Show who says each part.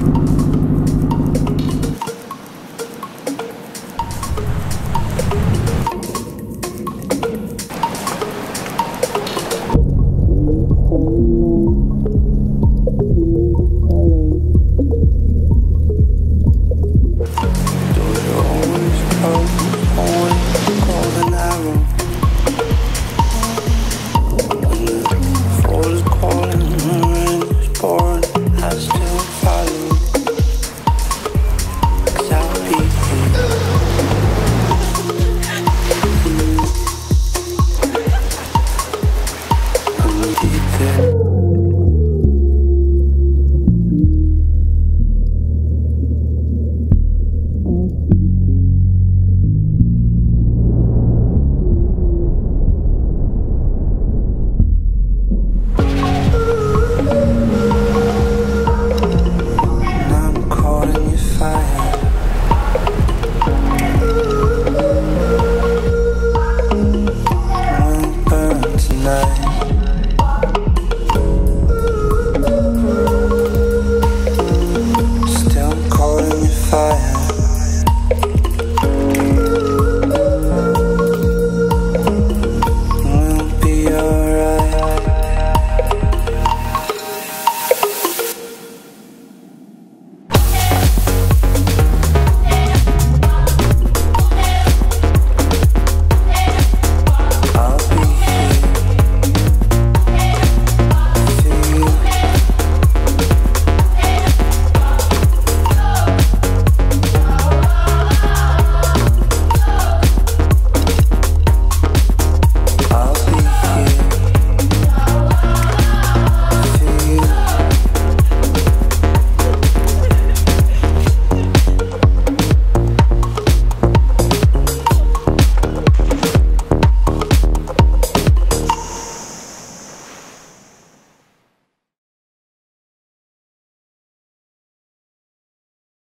Speaker 1: you. Bye.